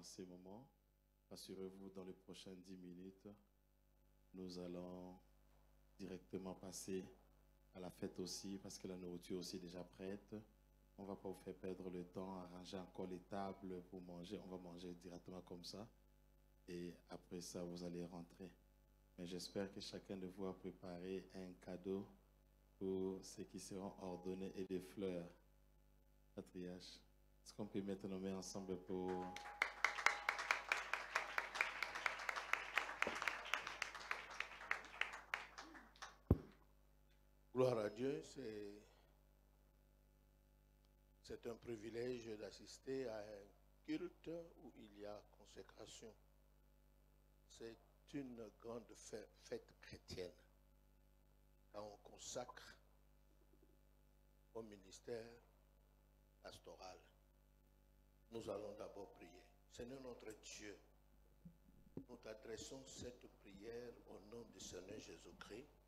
en ces moments. Assurez-vous, dans les prochaines 10 minutes, nous allons directement passer à la fête aussi, parce que la nourriture aussi est déjà prête. On ne va pas vous faire perdre le temps, arranger encore les tables pour manger. On va manger directement comme ça. Et après ça, vous allez rentrer. Mais j'espère que chacun de vous a préparé un cadeau pour ceux qui seront ordonnés et des fleurs. Patriarche, est-ce qu'on peut mettre nos mains ensemble pour... Gloire à Dieu, c'est, un privilège d'assister à un culte où il y a consécration. C'est une grande fête chrétienne. Quand on consacre au ministère pastoral, nous allons d'abord prier. Seigneur notre Dieu, nous t'adressons cette prière au nom du Seigneur Jésus-Christ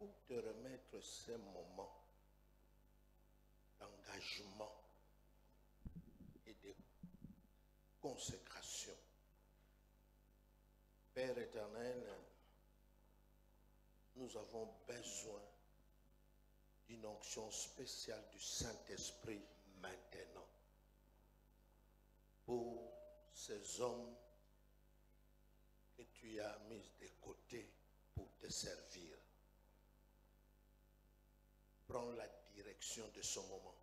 pour te remettre ces moments d'engagement et de consécration. Père éternel, nous avons besoin d'une onction spéciale du Saint-Esprit maintenant pour ces hommes que tu as mis de côté pour te servir. Prends la de ce moment.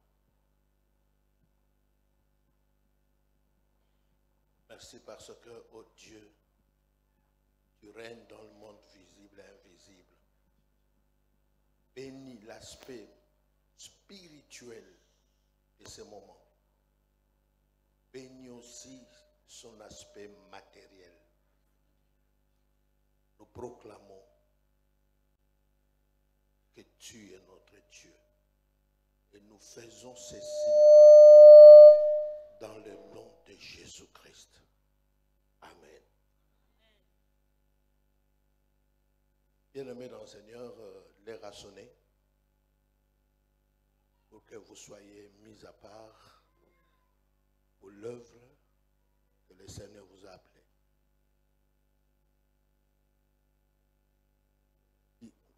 Merci parce que, oh Dieu, tu règnes dans le monde visible et invisible. Bénis l'aspect spirituel de ce moment. Bénis aussi son aspect matériel. Nous proclamons que tu es notre. Et nous faisons ceci dans le nom de Jésus-Christ. Amen. Bien-aimés dans le Seigneur, euh, les rassonner pour que vous soyez mis à part pour l'œuvre que le Seigneur vous a appelée.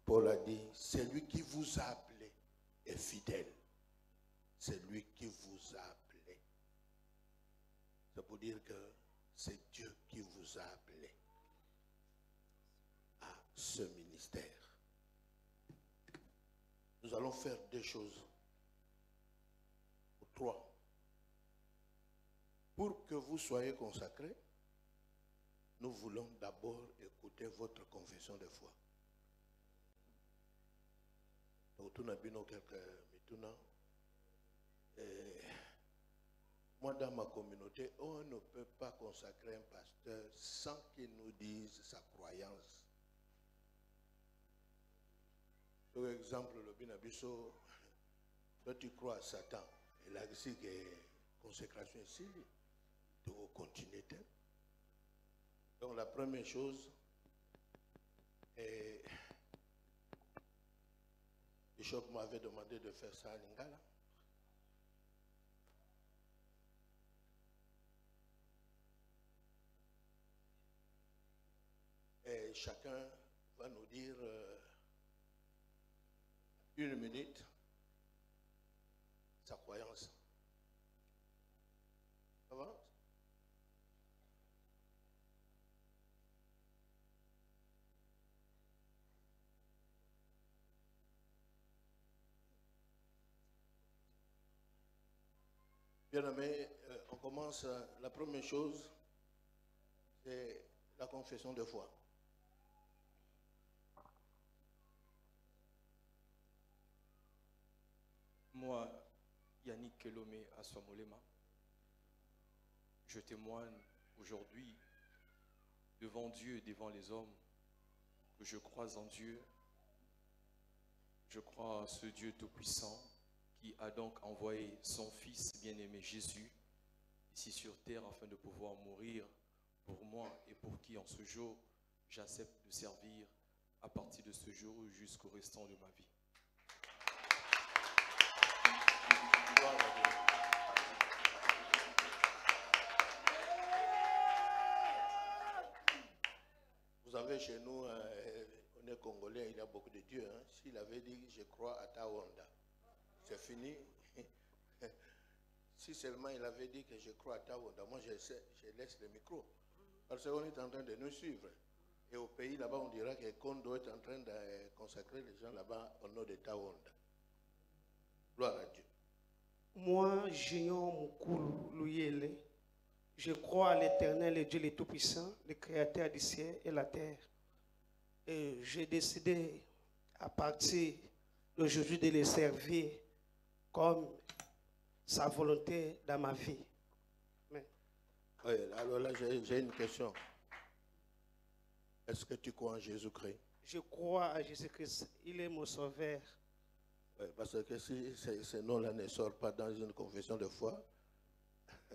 Paul a dit, celui qui vous a appelé est fidèle. C'est lui qui vous a appelé. Ça veut dire que c'est Dieu qui vous a appelé à ce ministère. Nous allons faire deux choses. Ou trois. Pour que vous soyez consacrés, nous voulons d'abord écouter votre confession de foi. Donc, tout n'a mituna. Et moi, dans ma communauté, on ne peut pas consacrer un pasteur sans qu'il nous dise sa croyance. Par exemple, le Binabiso, toi tu crois à Satan, et que consécration ici, tu vas continuer. Donc, la première chose est. Bishop m'avait demandé de faire ça à Lingala. Et chacun va nous dire euh, une minute sa croyance. Ça va? Bien aimé, euh, on commence. euh, la première chose, c'est la confession de foi. Moi, Yannick Kelomé Aswamolema, je témoigne aujourd'hui devant Dieu et devant les hommes que je crois en Dieu. Je crois en ce Dieu Tout-Puissant qui a donc envoyé son Fils bien-aimé Jésus ici sur terre afin de pouvoir mourir pour moi et pour qui en ce jour j'accepte de servir à partir de ce jour jusqu'au restant de ma vie. Chez nous, euh, on est congolais, il y a beaucoup de dieux. hein. S'il avait dit je crois à Tawanda, c'est fini. si seulement il avait dit que je crois à Tawanda, moi je, sais- je laisse le micro. Parce qu'on est en train de nous suivre. Et au pays là-bas, on dira que Kondo est en train de euh, consacrer les gens là-bas au nom de Tawanda. Gloire à Dieu. Moi, je crois à l'éternel et Dieu le Tout-Puissant, le Créateur du ciel et la terre. Et j'ai décidé à partir d'aujourd'hui de le servir comme sa volonté dans ma vie. Oui, alors là, j'ai une question. Est-ce que tu crois en Jésus-Christ? Je crois à Jésus-Christ. Il est mon sauveur. Oui, parce que si ces noms-là ne sortent pas dans une confession de foi,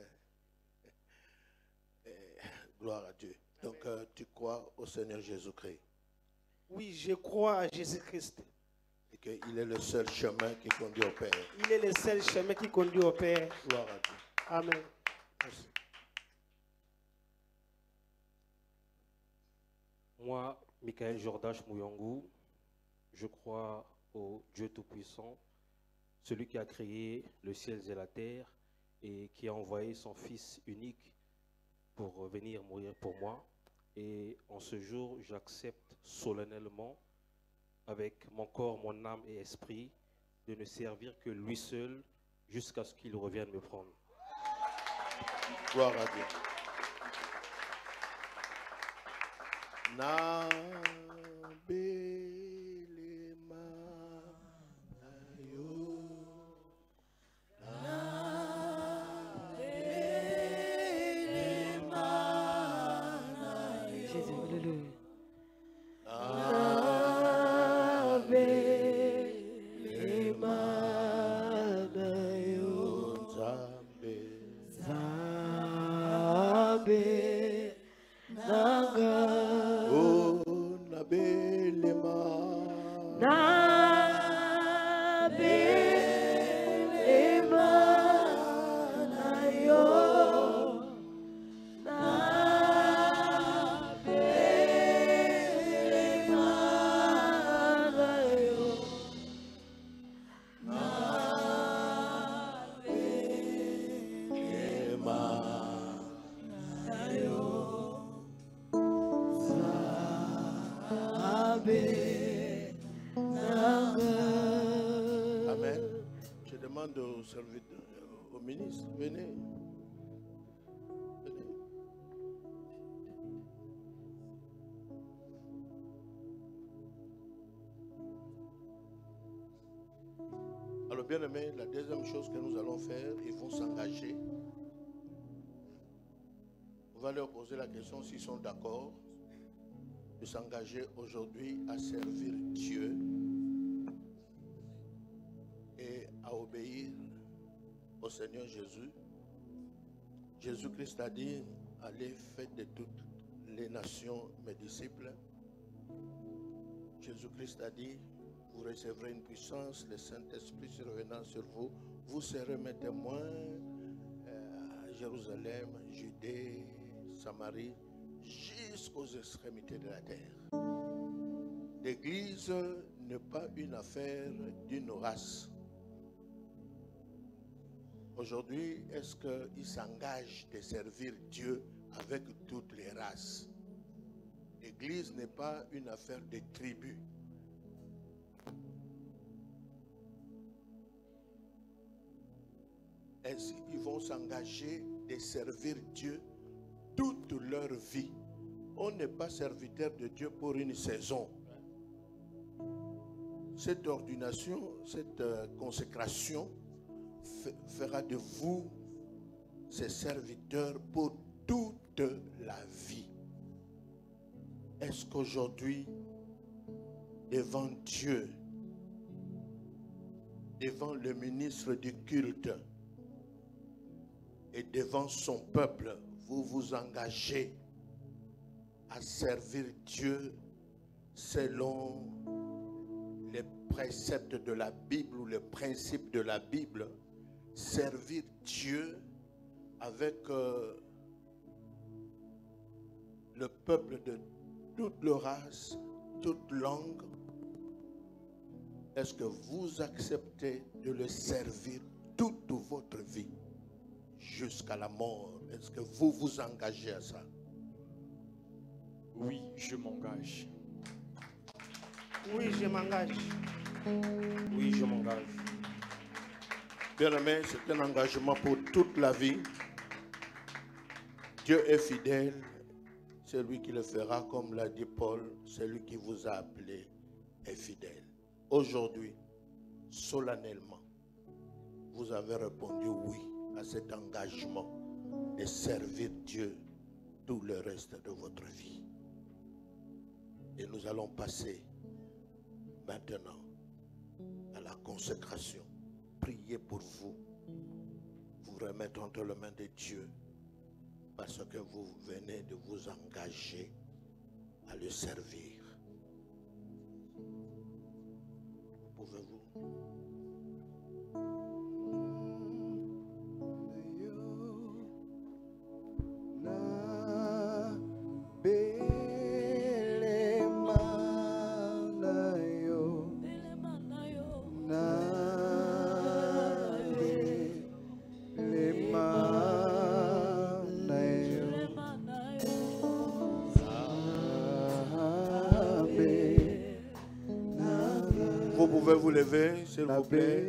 eh, gloire à Dieu. Donc, euh, tu crois au Seigneur Jésus-Christ Oui, je crois à Jésus-Christ. et qu'il est le seul chemin qui conduit au Père. Il est le seul chemin qui conduit au Père. Gloire à Dieu. Amen. Merci. Moi, Michael Jordache Mouyangou, je crois au Dieu Tout-Puissant, celui qui a créé le ciel et la terre et qui a envoyé son Fils unique pour venir mourir pour moi. Et en ce jour, j'accepte solennellement, avec mon corps, mon âme et esprit, de ne servir que lui seul jusqu'à ce qu'il revienne me prendre. Gloire à Dieu. Question s'ils sont d'accord de s'engager aujourd'hui à servir Dieu et à obéir au Seigneur Jésus. Jésus-Christ a dit, allez, faites de toutes les nations mes disciples. Jésus-Christ a dit, vous recevrez une puissance, le Saint-Esprit survenant sur vous. Vous serez mes témoins euh, à Jérusalem, Judée, Samarie, jusqu'aux extrémités de la terre. L'Église n'est pas une affaire d'une race. Aujourd'hui, est-ce qu'il s'engage de servir Dieu avec toutes les races? L'Église n'est pas une affaire de tribus. Est-ce qu'ils vont s'engager de servir Dieu leur vie On n'est pas serviteur de Dieu pour une saison. Cette ordination, cette euh, consécration fera de vous ses serviteurs pour toute la vie. Est-ce qu'aujourd'hui, devant Dieu, devant le ministre du culte et devant son peuple, vous vous engagez à servir Dieu selon les préceptes de la Bible ou les principes de la Bible, servir Dieu avec euh, le peuple de toute le race, toute langue, est-ce que vous acceptez de le servir toute votre vie? Jusqu'à la mort Est-ce que vous vous engagez à ça? Oui, je m'engage. Oui, je m'engage. Oui, je m'engage. Bien aimé, c'est un engagement pour toute la vie. Dieu est fidèle. C'est lui qui le fera, comme l'a dit Paul. Celui qui vous a appelé est fidèle. Aujourd'hui, solennellement, vous avez répondu oui à cet engagement de servir Dieu tout le reste de votre vie. Et nous allons passer maintenant à la consécration. Priez pour vous. Vous remettre entre les mains de Dieu parce que vous venez de vous engager à le servir. Pouvez-vous lever, s'il vous plaît.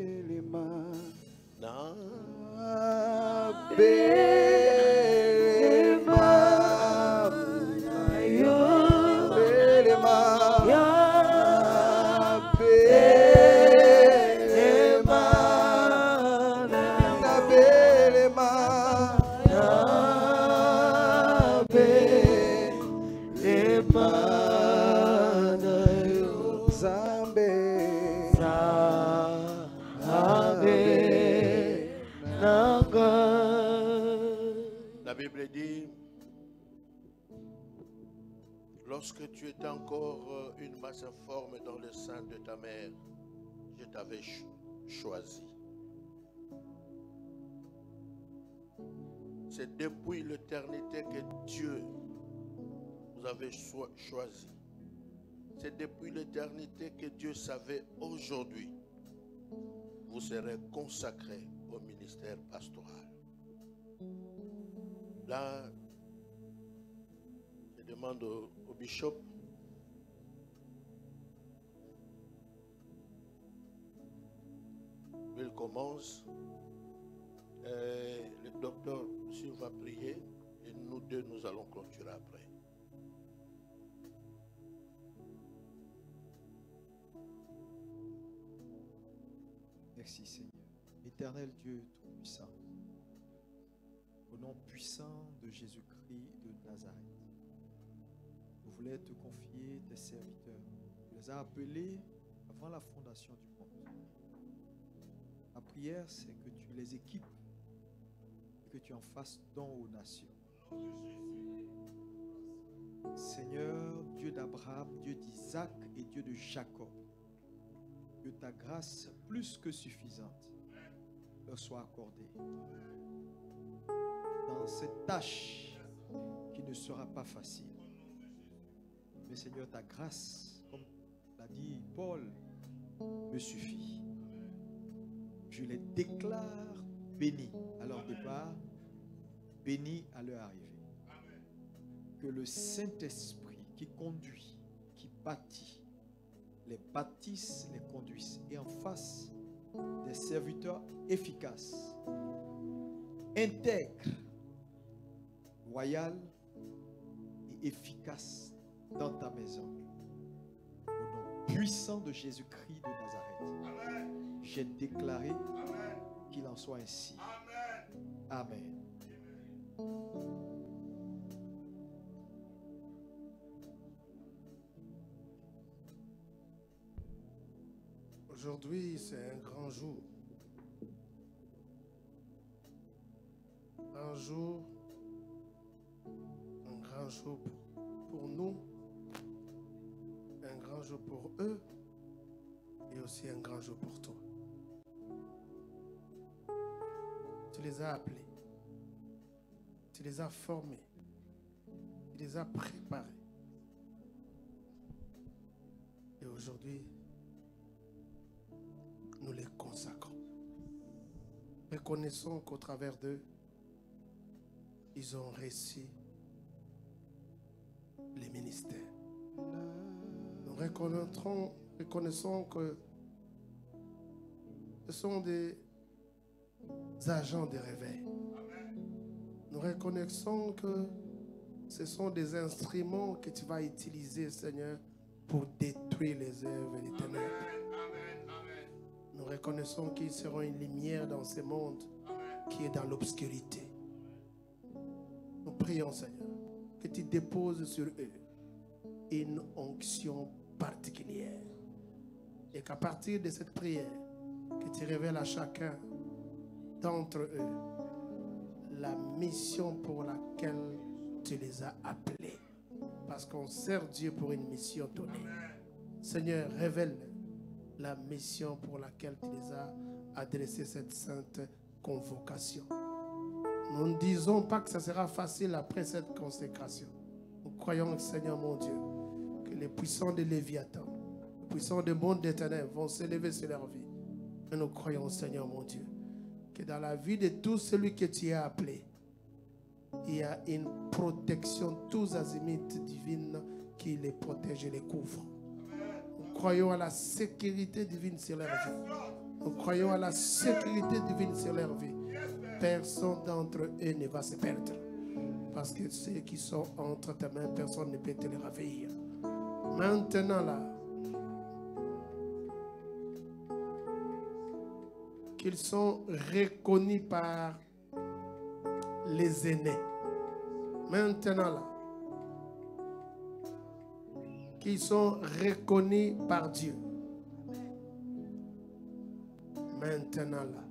Encore euh, une masse informe dans le sein de ta mère, je t'avais cho- choisi. C'est depuis l'éternité que Dieu vous avait cho- choisi. C'est depuis l'éternité que Dieu savait aujourd'hui, vous serez consacrés au ministère pastoral. Là, je demande au bishop il commence. Euh, le docteur aussi va prier et nous deux, nous allons clôturer après. Merci Seigneur. Éternel Dieu Tout-Puissant, au nom puissant de Jésus-Christ de Nazareth, nous voulons te confier tes serviteurs. Tu les as appelés avant la fondation du monde. Prière, c'est que tu les équipes et que tu en fasses don aux nations. Seigneur, Dieu d'Abraham, Dieu d'Isaac et Dieu de Jacob, que ta grâce plus que suffisante leur soit accordée. Dans cette tâche qui ne sera pas facile. Mais Seigneur, ta grâce, comme l'a dit Paul, me suffit. Je les déclare bénis à leur départ, bénis à leur arrivée. Que le Saint-Esprit qui conduit, qui bâtit, les bâtisse, les conduise et en face des serviteurs efficaces, intègres, loyaux et efficaces dans ta maison. Au nom puissant de Jésus-Christ j'ai déclaré qu'il en soit ainsi. Amen. Aujourd'hui, c'est un grand jour. Un jour, un grand jour pour, pour nous, un grand jour pour eux et aussi un grand jour pour toi. Les as appelés, tu les as formés, tu les as préparés Et aujourd'hui, nous les consacrons. Reconnaissons qu'au travers d'eux, ils ont réussi les ministères. Nous reconnaissons que ce sont des agents de réveil. Nous reconnaissons que ce sont des instruments que tu vas utiliser, Seigneur, pour détruire les œuvres des ténèbres. Nous reconnaissons qu'ils seront une lumière dans ce monde qui est dans l'obscurité. Nous prions, Seigneur, que tu déposes sur eux une onction particulière. Et qu'à partir de cette prière, que tu révèles à chacun d'entre eux la mission pour laquelle tu les as appelés. Parce qu'on sert Dieu pour une mission donnée. Seigneur, révèle la mission pour laquelle tu les as adressé cette sainte convocation. Nous ne disons pas que ça sera facile après cette consécration. Nous croyons, Seigneur mon Dieu, que les puissants de Léviathan, les puissants du monde des ténèbres vont s'élever sur leur vie. Et nous croyons, Seigneur mon Dieu, que dans la vie de tout celui que tu as appelé, il y a une protection tous azimuts divine qui les protège et les couvre. Nous croyons à la sécurité divine sur leur vie. Nous croyons à la sécurité divine sur leur vie. Personne d'entre eux ne va se perdre. Parce que ceux qui sont entre tes mains, personne ne peut te les ravir. Maintenant là, qu'ils sont reconnus par les aînés. Maintenant là, qu'ils sont reconnus par Dieu. Maintenant là,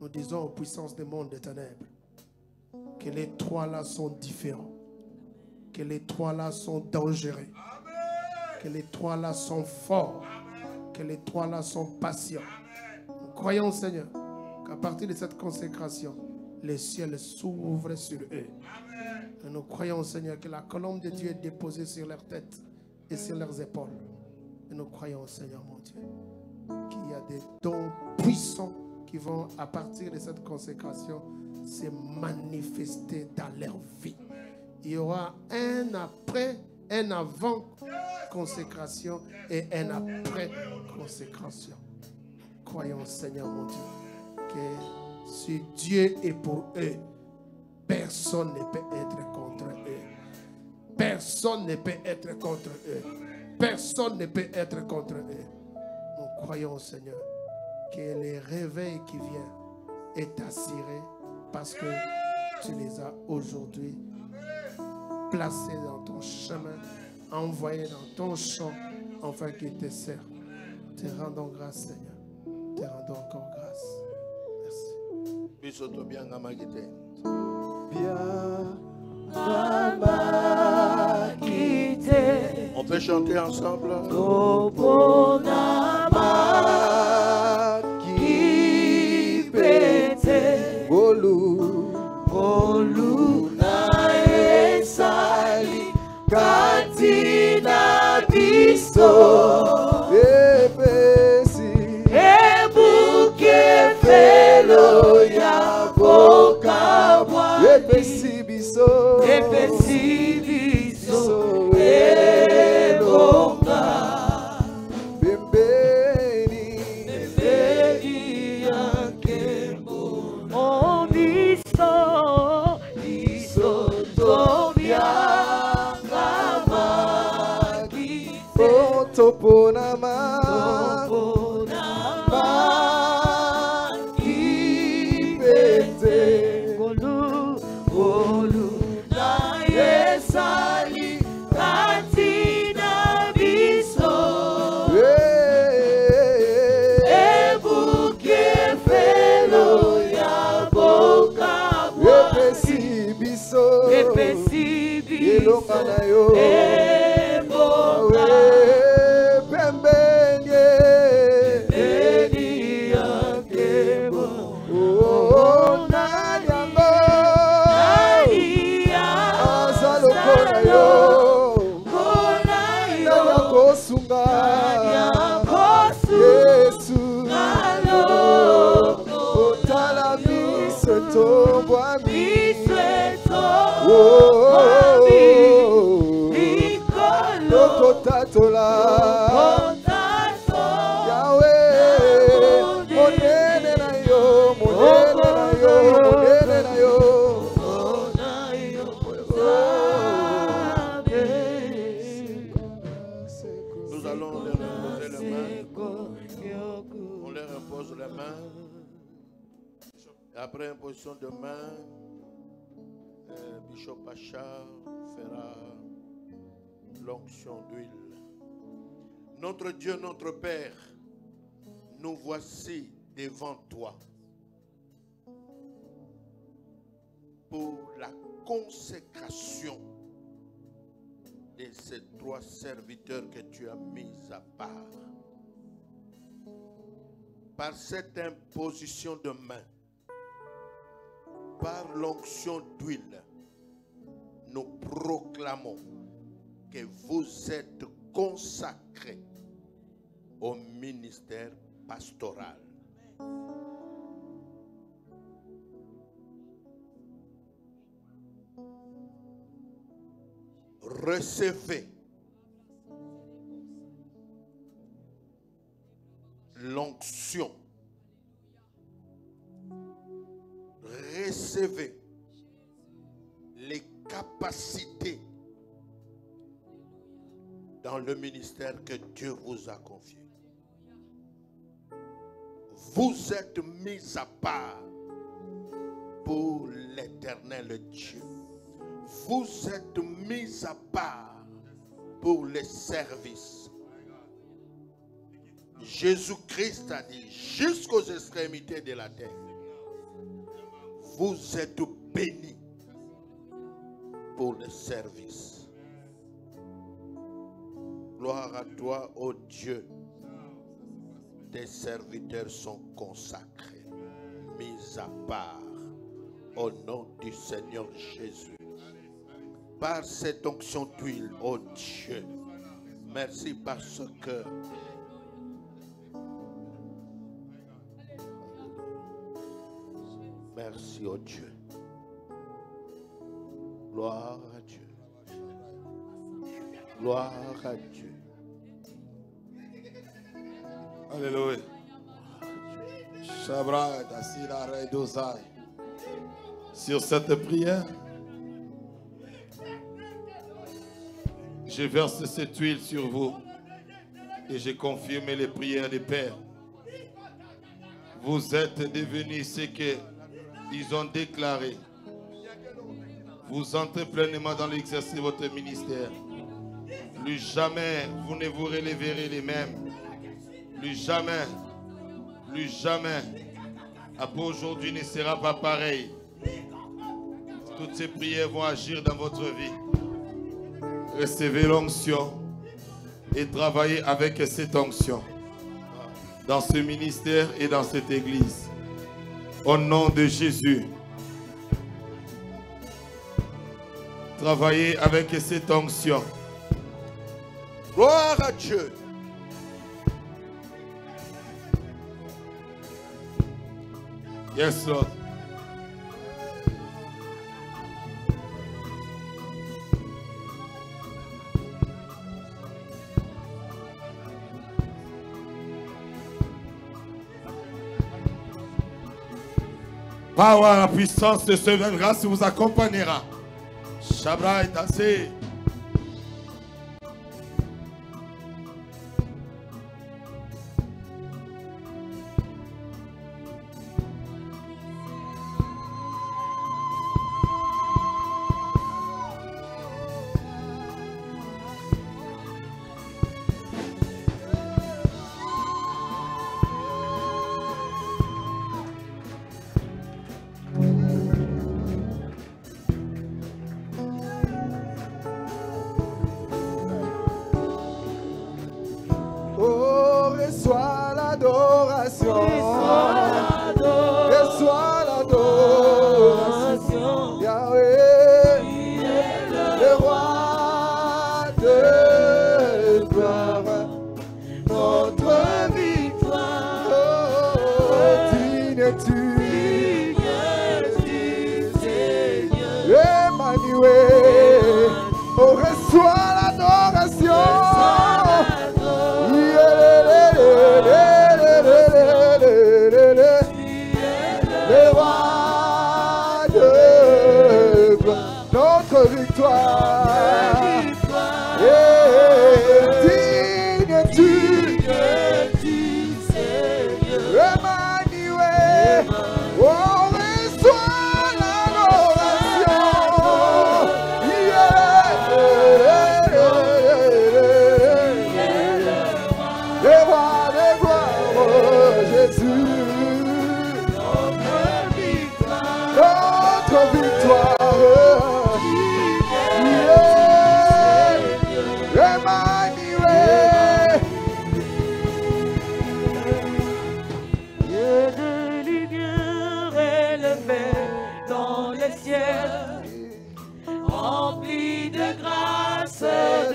nous disons aux puissances du monde des ténèbres que les trois là sont différents, que les trois là sont dangereux, que les trois là sont forts, que les trois là sont patients. Croyons, Seigneur, qu'à partir de cette consécration, les ciels s'ouvrent sur eux. Et nous croyons, Seigneur, que la colombe de Dieu est déposée sur leurs têtes et sur leurs épaules. Et nous croyons, Seigneur, mon Dieu, qu'il y a des dons puissants qui vont, à partir de cette consécration, se manifester dans leur vie. Il y aura un après, un avant consécration et un après consécration. Croyons, Seigneur, mon Dieu, que si Dieu est pour eux, personne ne peut être contre eux. Personne ne peut être contre eux. Personne ne peut être contre eux. Nous croyons, Seigneur, que le réveil qui vient est assuré parce que tu les as aujourd'hui placés dans ton chemin, envoyés dans ton champ, afin qu'ils te servent. Te rendons grâce, Seigneur. Te rendons encore grâce. Merci. kite on peut chanter ensemble Invencíveis sou. Invencíveis après imposition de main, euh, Bishop Pacha fera l'onction d'huile. Notre Dieu, notre Père, nous voici devant toi pour la consécration de ces trois serviteurs que tu as mis à part. Par cette imposition de main, par l'onction d'huile, nous proclamons que vous êtes consacrés au ministère pastoral. Recevez l'onction. Recevez les capacités dans le ministère que Dieu vous a confié. Vous êtes mis à part pour l'éternel Dieu. Vous êtes mis à part pour les services. Jésus-Christ a dit jusqu'aux extrémités de la terre, vous êtes bénis pour le service. Gloire à toi, ô Dieu. Tes serviteurs sont consacrés, mis à part au nom du Seigneur Jésus. Par cette onction d'huile, ô Dieu, merci parce que Merci, ô Dieu. Gloire à Dieu. Gloire à Dieu. Alléluia. Sur cette prière, je verse cette huile sur vous et je confirme les prières des pères. Vous êtes devenus ce qu'ils ont déclaré. Vous entrez pleinement dans l'exercice de votre ministère. Plus jamais vous ne vous relèverez les mêmes. Plus jamais, plus jamais. Après aujourd'hui ne sera pas pareil. Toutes ces prières vont agir dans votre vie. Recevez l'onction et travaillez avec cette onction dans ce ministère et dans cette église. Au nom de Jésus. Travaillez avec cette onction. Gloire à Dieu. Yes, Lord. Power, la puissance de ce même grâce vous accompagnera. Shabra est assez. bless your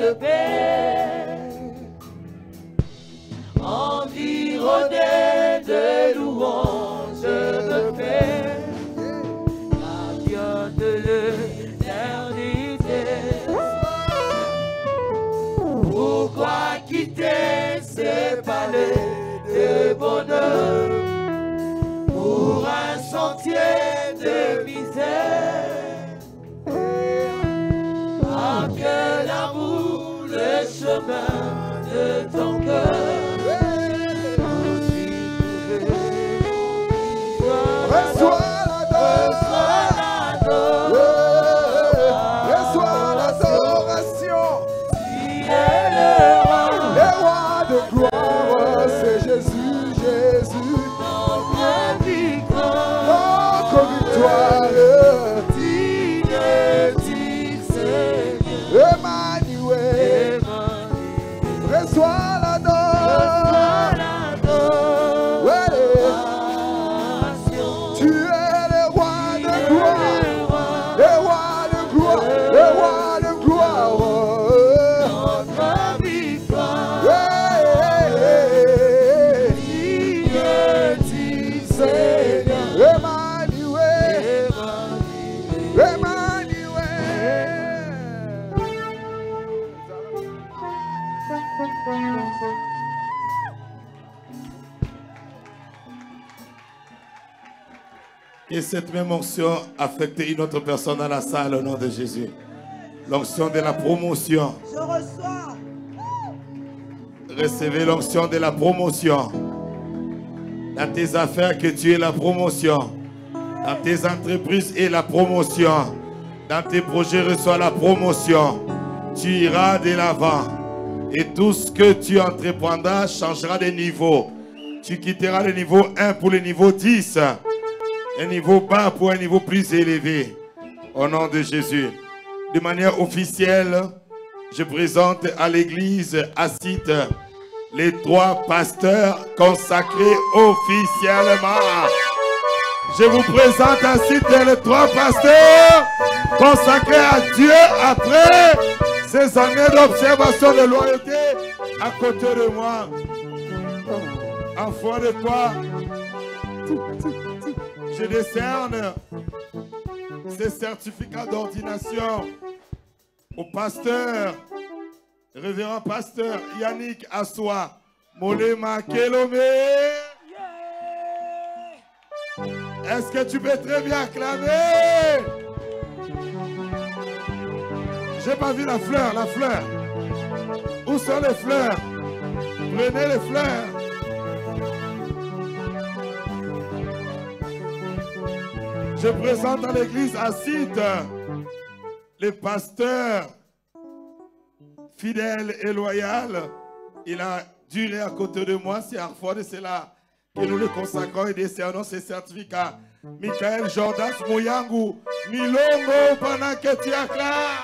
et chemin de ton cœur Reçois l'adoration. Et cette même onction affecte une autre personne dans la salle au nom de Jésus. L'onction de la promotion. Je reçois. Recevez l'onction de la promotion. Dans tes affaires, que tu aies la promotion. Dans tes entreprises et la promotion. Dans tes projets, reçois la promotion. Tu iras de l'avant. Et tout ce que tu entreprendras changera de niveau. Tu quitteras le niveau 1 pour le niveau 10. Un niveau bas pour un niveau plus élevé. Au nom de Jésus. De manière officielle, je présente à l'église à site les trois pasteurs consacrés officiellement. Je vous présente à site les trois pasteurs consacrés à Dieu après ces années d'observation de loyauté à côté de moi. En foi de quoi? Je décerne ces certificats d'ordination au pasteur, révérend pasteur Yannick Assoa, Molema Kelome. Est-ce que tu peux très bien acclamer? J'ai pas vu la fleur, la fleur. Où sont les fleurs? Prenez les fleurs. Je présente à l'église à Cite les pasteurs fidèles et loyaux. Il a duré à côté de moi, c'est à fois de cela que nous le consacrons et décernons ces certificats. Michael Jordas Moyangu, Milongo acclames.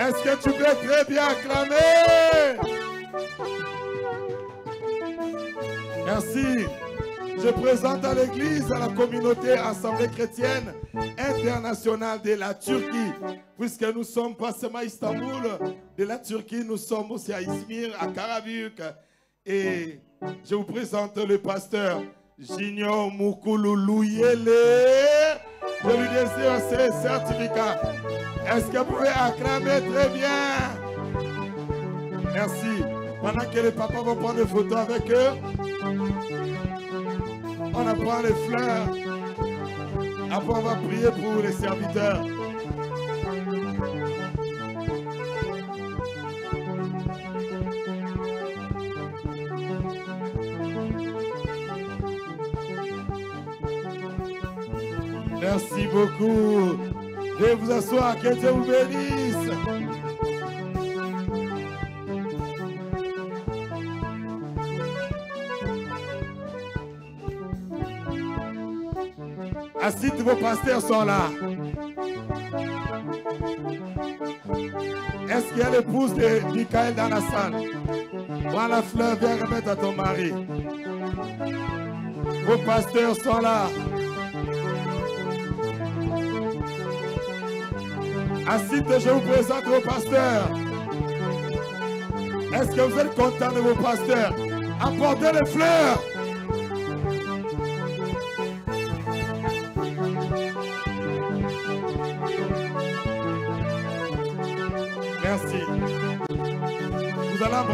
Est-ce que tu peux très bien acclamer? Merci. Je présente à l'Église, à la communauté Assemblée chrétienne internationale de la Turquie, puisque nous sommes pas seulement à Istanbul, de la Turquie, nous sommes aussi à Izmir, à Karabük. Et je vous présente le pasteur Junior Moukoulou Louyele. Je lui désire ces certificats. Est-ce que vous pouvez acclamer très bien? Merci. Pendant que les papas vont prendre des photos avec eux, on apprend les fleurs. Après, on va prier pour les serviteurs. Merci beaucoup. Veuillez vous asseoir, que Dieu vous bénisse. Vos pasteurs sont là. Est-ce qu'il y a l'épouse de Michael dans la salle Prends la fleur, viens remettre à ton mari? Vos pasteurs sont là. Assis, je vous présente vos pasteurs. Est-ce que vous êtes content de vos pasteurs? Apportez les fleurs.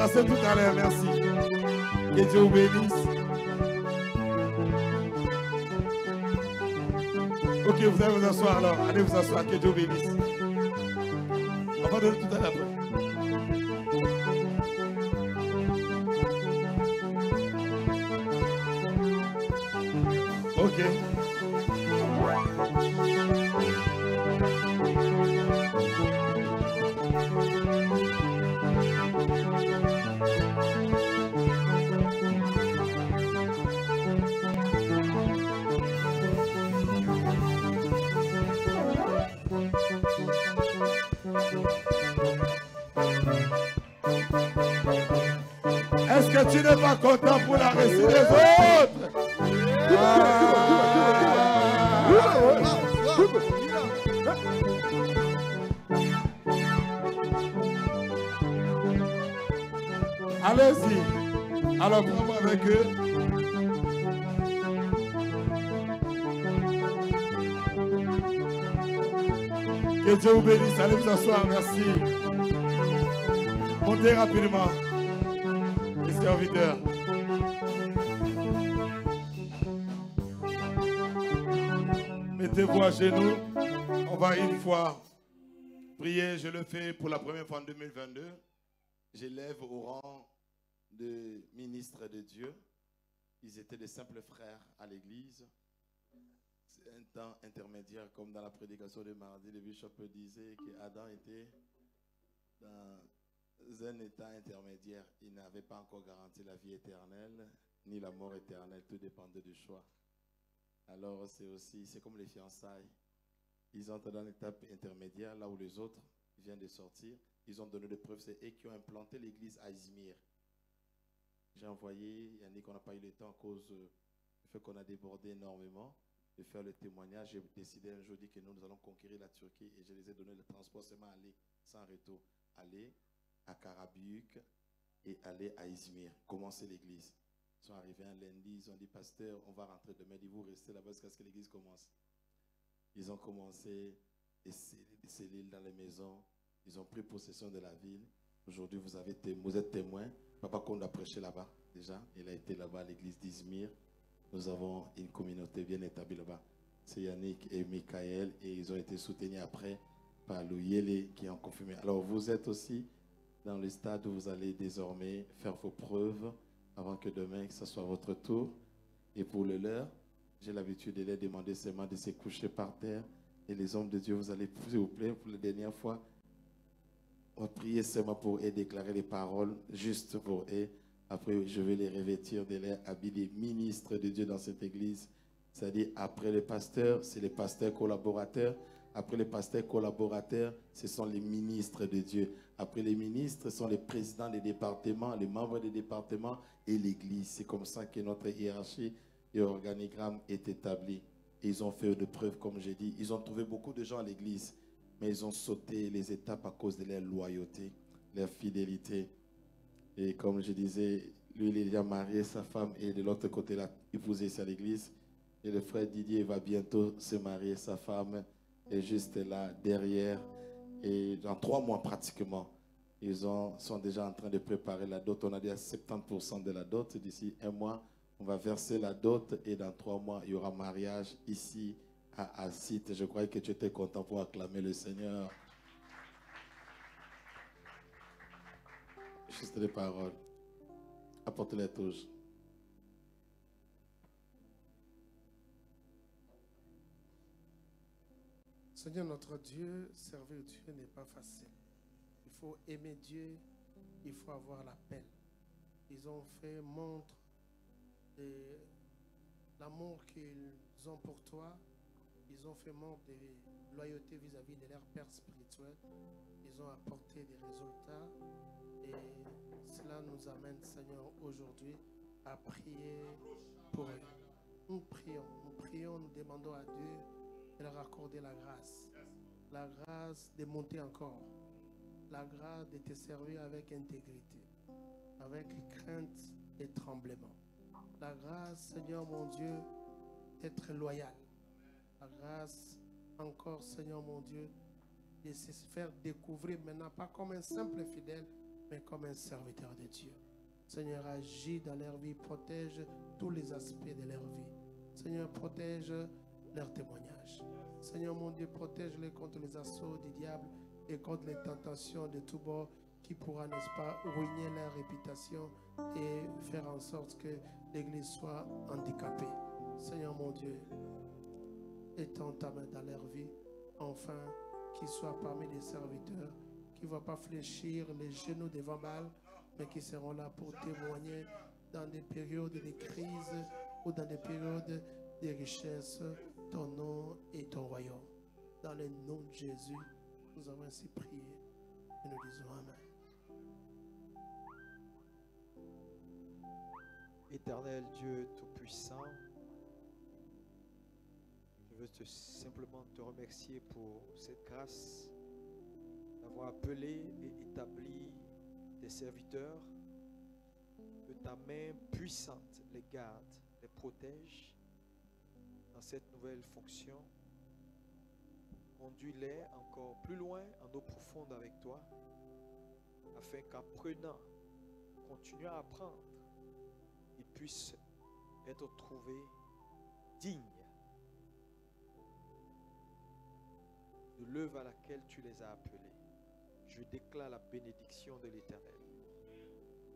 Embrasser tout à l'heure. Merci. Que Dieu vous bénisse. Ok, vous allez vous asseoir alors. Allez vous asseoir. Que Dieu vous bénisse. On va donner tout à l'heure. Que tu n'es pas content pour la réussite des autres Allez-y. Alors, prends-moi avec eux. Que Dieu vous bénisse. Allez vous asseoir. Merci. Montez rapidement. On va une fois prier. Je le fais pour la première fois en 2022. J'élève au rang de ministre de Dieu. Ils étaient des simples frères à l'église. C'est un temps intermédiaire, comme dans la prédication de mardi, le bishop disait qu'Adam était dans un état intermédiaire. Il n'avait pas encore garanti la vie éternelle, ni la mort éternelle. Tout dépendait du choix. Alors, c'est aussi, c'est comme les fiançailles. Ils entrent dans l'étape intermédiaire, là où les autres viennent de sortir. Ils ont donné des preuves. C'est eux qui ont implanté l'église à Izmir. J'ai envoyé, Yannick, on n'a pas eu le temps à cause du fait qu'on a débordé énormément de faire le témoignage. J'ai décidé un jour que nous, nous allons conquérir la Turquie et je les ai donné le transport seulement aller sans retour. Aller à Karabük et aller à Izmir, commencer l'église. Sont arrivés un lundi, ils ont dit, pasteur, on va rentrer demain, ils vous restez là-bas jusqu'à ce que l'église commence. Ils ont commencé des cellules dans les maisons, ils ont pris possession de la ville. Aujourd'hui, vous, vous êtes témoin. Papa Konde a prêché là-bas déjà. Il a été là-bas à l'église d'Izmir. Nous avons une communauté bien établie là-bas. C'est Yannick et Michael et ils ont été soutenus après par Louyele qui ont confirmé. Alors vous êtes aussi dans le stade où vous allez désormais faire vos preuves avant que demain que ce soit votre tour. Et pour le leur, j'ai l'habitude de les demander seulement de se coucher par terre. Et les hommes de Dieu, vous allez, s'il vous plaît, pour la dernière fois, on prier seulement pour eux, déclarer les paroles juste pour eux. Après, je vais les revêtir de l'air habits des ministres de Dieu dans cette église. C'est-à-dire, après les pasteurs, c'est les pasteurs collaborateurs. Après les pasteurs collaborateurs, ce sont les ministres de Dieu. Après les ministres, sont les présidents des départements, les membres des départements et l'église. C'est comme ça que notre hiérarchie et organigramme est établi. Ils ont fait de preuves, comme j'ai dit. Ils ont trouvé beaucoup de gens à l'église mais ils ont sauté les étapes à cause de leur loyauté, leur fidélité. Et comme je disais, lui, il est déjà marié, sa femme est de l'autre côté, là, épousé à l'église. Et le frère Didier va bientôt se marier. Sa femme est juste là, derrière. Et dans trois mois pratiquement, ils ont, sont déjà en train de préparer la dot. On a déjà 70% de la dot. D'ici un mois, on va verser la dot. Et dans trois mois, il y aura mariage ici à Assit. Je croyais que tu étais content pour acclamer le Seigneur. Juste les paroles. Apportez-les tous. Seigneur notre Dieu, servir Dieu n'est pas facile. Il faut aimer Dieu, il faut avoir la peine. Ils ont fait montre de l'amour qu'ils ont pour toi. Ils ont fait montre de loyauté vis-à-vis de leur Père spirituel. Ils ont apporté des résultats. Et cela nous amène, Seigneur, aujourd'hui à prier pour eux. Nous prions, nous prions, nous demandons à Dieu de leur accorder la grâce. La grâce de monter encore. La grâce de te servir avec intégrité, avec crainte et tremblement. La grâce, Seigneur mon Dieu, d'être loyal. La grâce, encore, Seigneur mon Dieu, de se faire découvrir maintenant, pas comme un simple fidèle, mais comme un serviteur de Dieu. Seigneur, agis dans leur vie, protège tous les aspects de leur vie. Seigneur, protège leur témoignage. Seigneur mon Dieu, protège-les contre les assauts du diable et contre les tentations de tous bords qui pourra, n'est-ce pas, ruiner leur réputation et faire en sorte que l'Église soit handicapée. Seigneur mon Dieu, étends ta main dans leur vie, enfin, qu'ils soient parmi les serviteurs, qui ne vont pas fléchir les genoux devant mal, mais qui seront là pour témoigner dans des périodes de crise ou dans des périodes de richesse, ton nom et ton royaume. Dans le nom de Jésus, nous avons ainsi prié et nous disons Amen. Éternel Dieu Tout-Puissant, je veux simplement te remercier pour cette grâce d'avoir appelé et établi tes serviteurs, que ta main puissante les garde, les protège cette nouvelle fonction. Conduis-les encore plus loin en eau profonde avec toi, afin qu'apprenant, continuant à apprendre, ils puissent être trouvés dignes de l'œuvre à laquelle tu les as appelés. Je déclare la bénédiction de l'Éternel,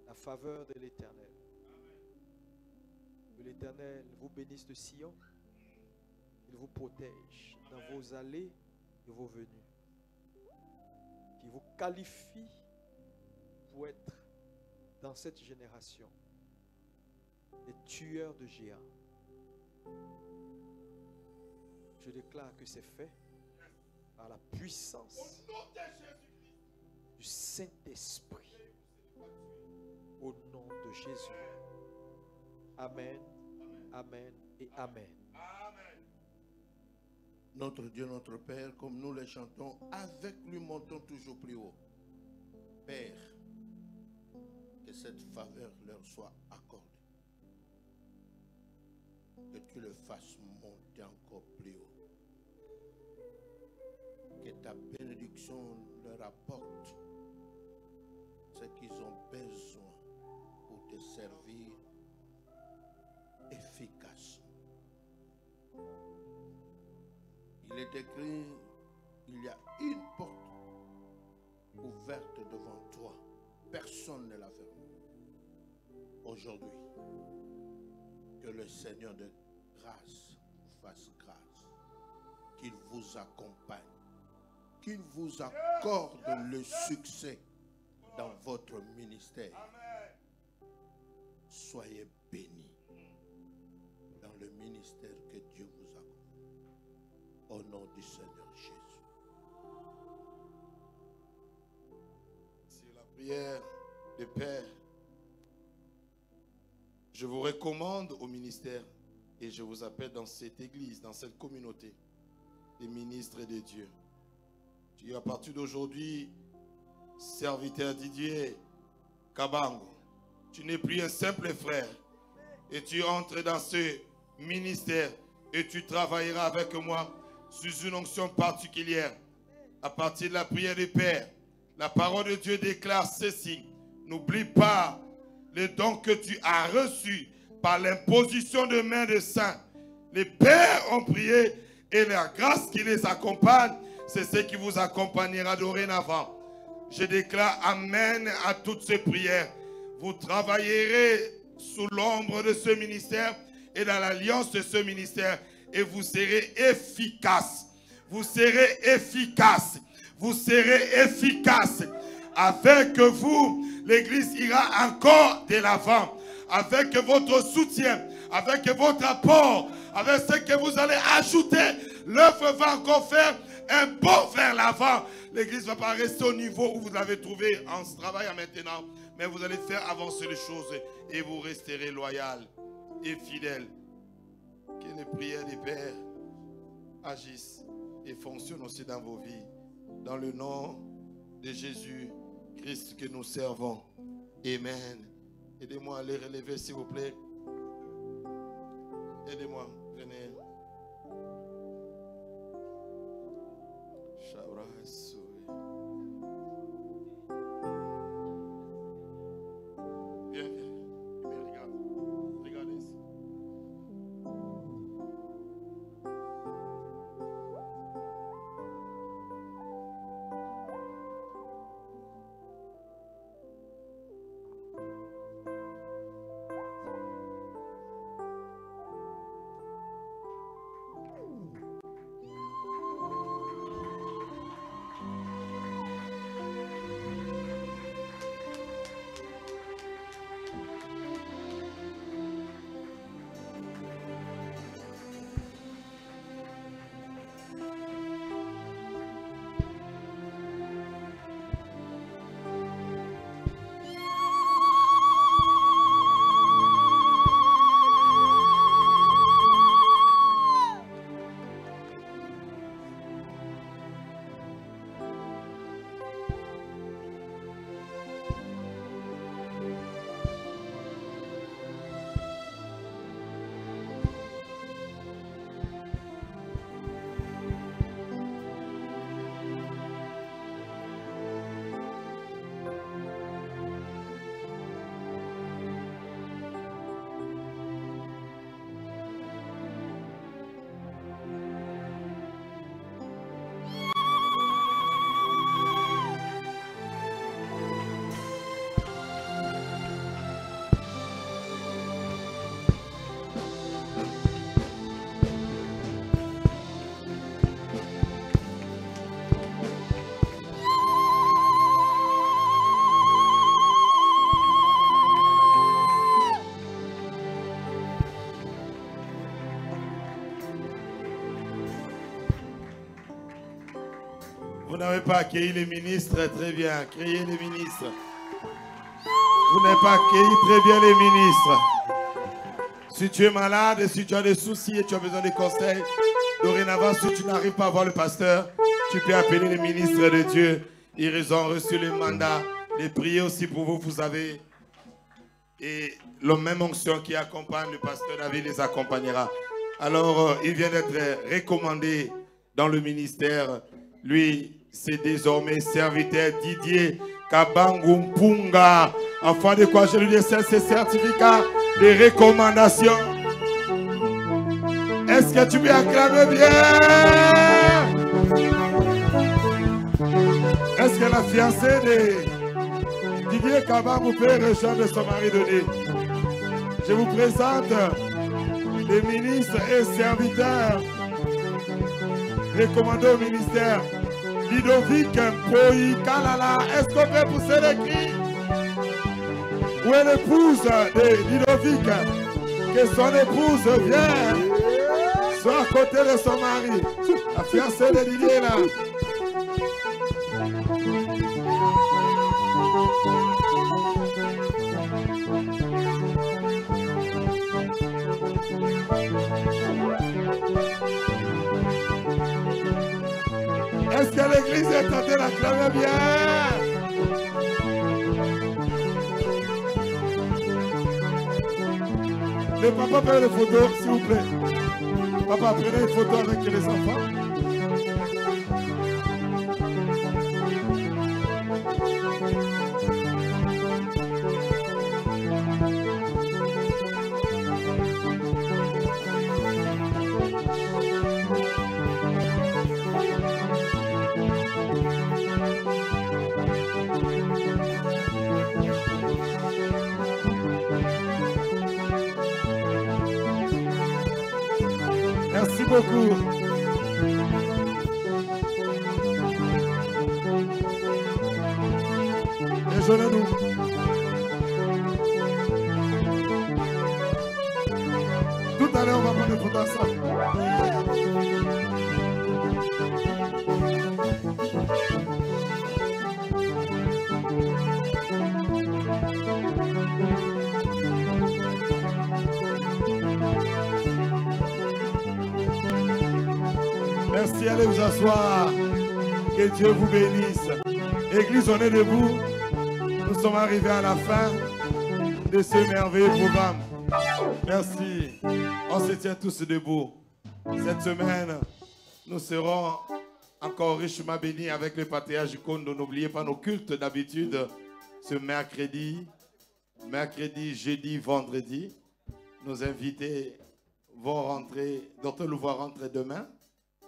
la faveur de l'Éternel. Que l'Éternel vous bénisse de Sion, il vous protège dans vos allées et vos venues, qui vous qualifie pour être dans cette génération des tueurs de géants. Je déclare que c'est fait par la puissance du Saint-Esprit. Au nom de Jésus. Amen, Amen et Amen. Notre Dieu, notre Père, comme nous les chantons, avec lui montons toujours plus haut. Père, que cette faveur leur soit accordée. Que tu le fasses monter encore plus haut. Que ta bénédiction leur apporte ce qu'ils ont besoin pour te servir Il est écrit, il y a une porte ouverte devant toi. Personne ne la ferme. Aujourd'hui, que le Seigneur de grâce fasse grâce, qu'il vous accompagne, qu'il vous accorde le succès dans votre ministère. Soyez bénis dans le ministère Au nom du Seigneur Jésus. Sur la prière des pères, je vous recommande au ministère et je vous appelle dans cette église, dans cette communauté, des ministres de Dieu. Tu es à partir d'aujourd'hui serviteur Didier Kabango. Tu n'es plus un simple frère et tu entres dans ce ministère et tu travailleras avec moi sous une onction particulière. À partir de la prière du Père, la parole de Dieu déclare ceci. N'oublie pas les dons que tu as reçus par l'imposition de main de saints. Les pères ont prié et la grâce qui les accompagne, c'est ce qui vous accompagnera dorénavant. Je déclare Amen à toutes ces prières. Vous travaillerez sous l'ombre de ce ministère et dans l'alliance de ce ministère et vous serez efficace. Vous serez efficace. Vous serez efficace. Avec vous, l'Église ira encore de l'avant. Avec votre soutien, avec votre apport, avec ce que vous allez ajouter, l'œuvre va encore faire un bond vers l'avant. L'Église ne va pas rester au niveau où vous l'avez trouvé en ce travail maintenant, mais vous allez faire avancer les choses et vous resterez loyal et fidèle. Que les prières des Pères agissent et fonctionnent aussi dans vos vies. Dans le nom de Jésus Christ que nous servons. Amen. Aidez-moi à les relever, s'il vous plaît. Aidez-moi. Viens, Vous n'avez pas accueilli les ministres, très bien. Accueillez les ministres. Vous n'avez pas accueilli très bien les ministres. Si tu es malade, si tu as des soucis et tu as besoin de conseils, dorénavant, si tu n'arrives pas à voir le pasteur, tu peux appeler les ministres de Dieu. Ils ont reçu le mandat de prier aussi pour vous, vous savez. Et la même onction qui accompagne le pasteur David les accompagnera. Alors, euh, il vient d'être recommandé dans le ministère. Lui, c'est désormais serviteur Didier Kabangumpunga. Afin de quoi je lui laisse ces certificats de recommandation. Est-ce que tu peux acclamer bien? Est-ce que la fiancée de Didier Kabangou peut rejoindre son mari Denis? Je vous présente les ministres et serviteurs recommandés au ministère. Ludovic Mpoyi Kalala, est-ce qu'on peut pousser les cris? Où est l'épouse de Ludovic? Que son épouse vienne soit à côté de son mari. La fiancée de Didier là. L'église est en train d'acclamer bien Le papa fait les photos, s'il vous plaît. Papa, prenez une photo avec les enfants. Beaucoup. Dieu vous bénisse. Église, on est debout. Nous sommes arrivés à la fin de ce merveilleux programme. Merci. On se tient tous debout. Cette semaine, nous serons encore richement bénis avec le patriarche du Kondo. N'oubliez pas nos cultes d'habitude ce mercredi, mercredi, jeudi, vendredi. Nos invités vont rentrer, le voir rentrer demain.